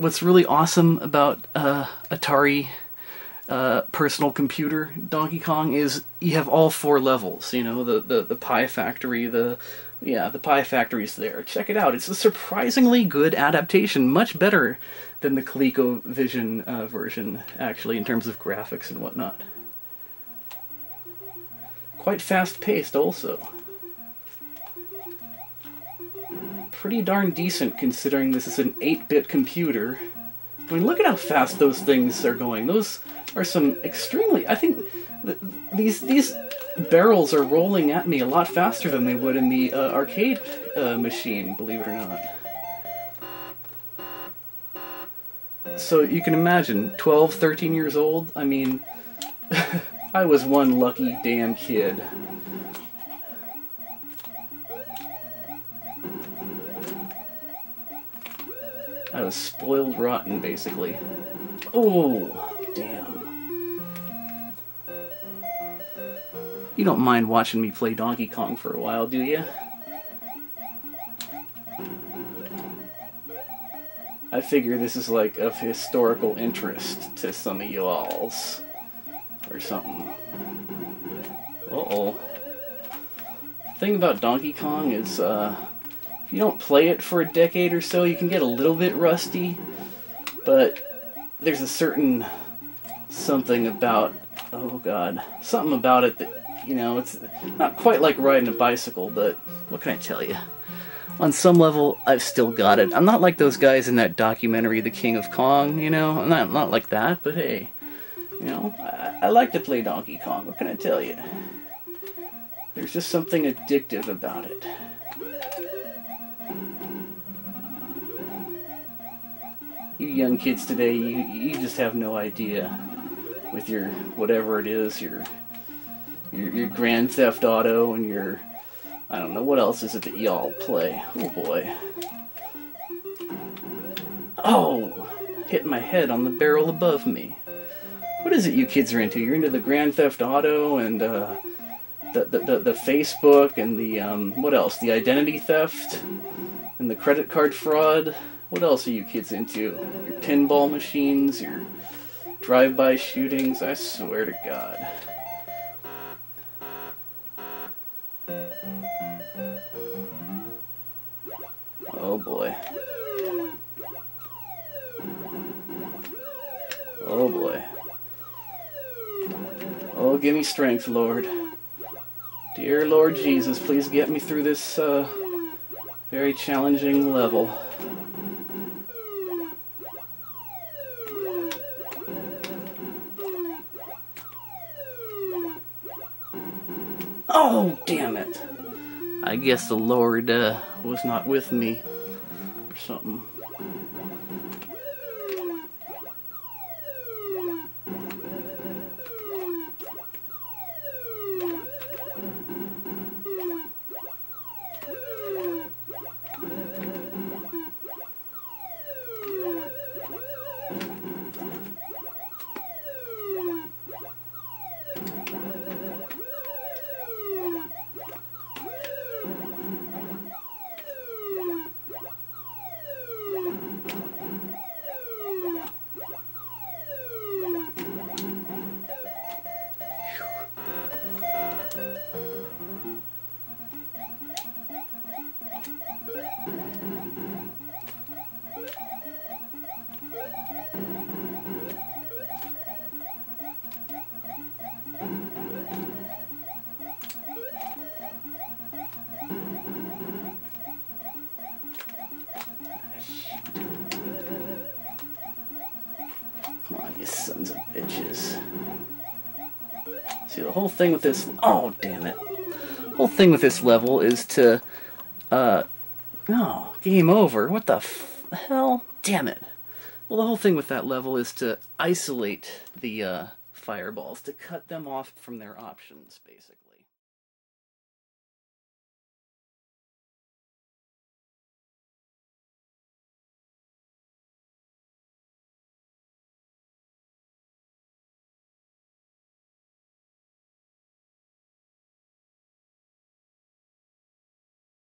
what's really awesome about uh, Atari uh, personal computer Donkey Kong is you have all four levels. You know, the the the Pie Factory, the yeah, the Pie Factory's there. Check it out. It's a surprisingly good adaptation, much better than the ColecoVision uh, version, actually, in terms of graphics and whatnot. Quite fast paced, also. Pretty darn decent considering this is an 8 bit computer. I mean, look at how fast those things are going. Those are some extremely. I think th- these these barrels are rolling at me a lot faster than they would in the uh, arcade uh, machine. Believe it or not. So you can imagine, 12, 13 years old. I mean, I was one lucky damn kid. Spoiled rotten, basically. Oh, damn. You don't mind watching me play Donkey Kong for a while, do you? I figure this is like of historical interest to some of you alls. Or something. Uh-oh. Thing about Donkey Kong is, uh, if you don't play it for a decade or so, you can get a little bit rusty, but there's a certain something about, oh god, something about it that, you know, it's not quite like riding a bicycle, but what can I tell you? On some level, I've still got it. I'm not like those guys in that documentary, The King of Kong, you know? I'm not, not like that, but hey, you know, I, I like to play Donkey Kong, what can I tell you? There's just something addictive about it. You young kids today, you, you just have no idea with your whatever it is, your, your your Grand Theft Auto and your I don't know what else is it that y'all play. Oh boy. Oh, hit my head on the barrel above me. What is it you kids are into? You're into the Grand Theft Auto and uh, the, the, the the Facebook and the um, what else? The identity theft and the credit card fraud. What else are you kids into? Your pinball machines, your drive-by shootings. I swear to God. Oh boy. Oh boy. Oh, give me strength, Lord. Dear Lord Jesus, please get me through this uh, very challenging level. Oh, damn it. I guess the Lord uh, was not with me or something. Bitches. See, the whole thing with this. Oh, damn it. The whole thing with this level is to. Uh. No, game over. What the hell? Damn it. Well, the whole thing with that level is to isolate the uh, fireballs, to cut them off from their options, basically.